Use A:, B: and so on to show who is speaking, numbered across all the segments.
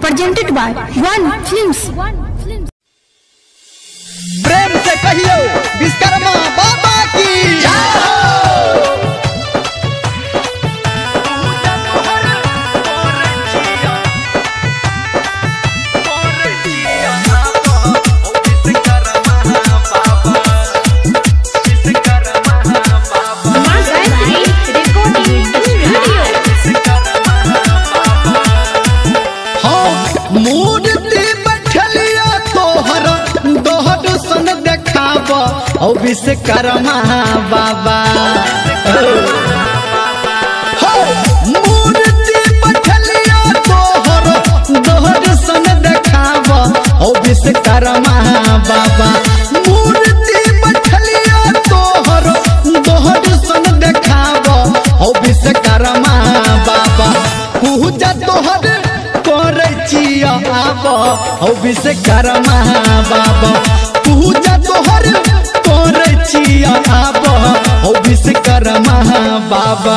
A: Presented by One Films
B: Prem Se Kahiyo Vishwakarma बाबा मूर्ति बैठलिया तोहर दोहर सन देखाब औ विश्वकर्मा बाबा। तोहर विश्वकर्मा बाबा। विश्वकर्मा बाबा पूजा तोहर औ विश्वकर्मा बाबा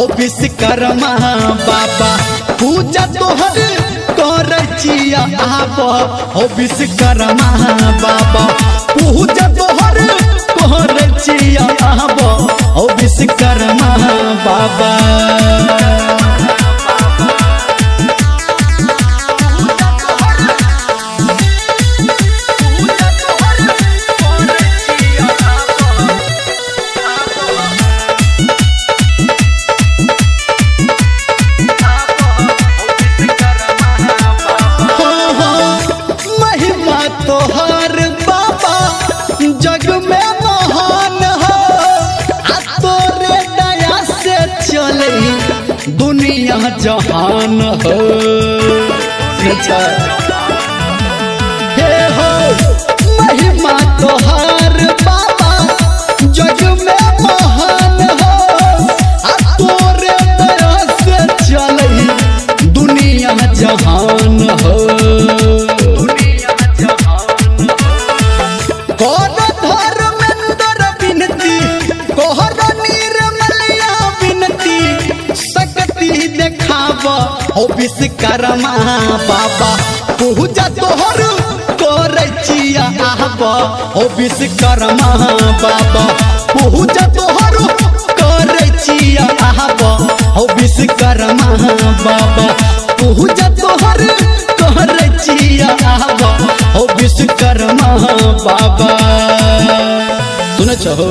B: हो विश्वकर्मा बाबा। पूजा तोहर कर छिया, आब। हो विश्वकर्मा बाबा। पूजा तोहर कर आब। हो विश्वकर्मा बाबा। जग में महान हो दया से चले दुनिया जहान हो अच्छा। हे हो विश्वकर्मा बाबा। पूजा तोहर करे छिया हो विश्वकर्मा बाबा। पूजा तोहर करे छिया हो विश्वकर्मा बाबा। पूजा तोहर करे छिया हो विश्वकर्मा बाबा। सुन छहो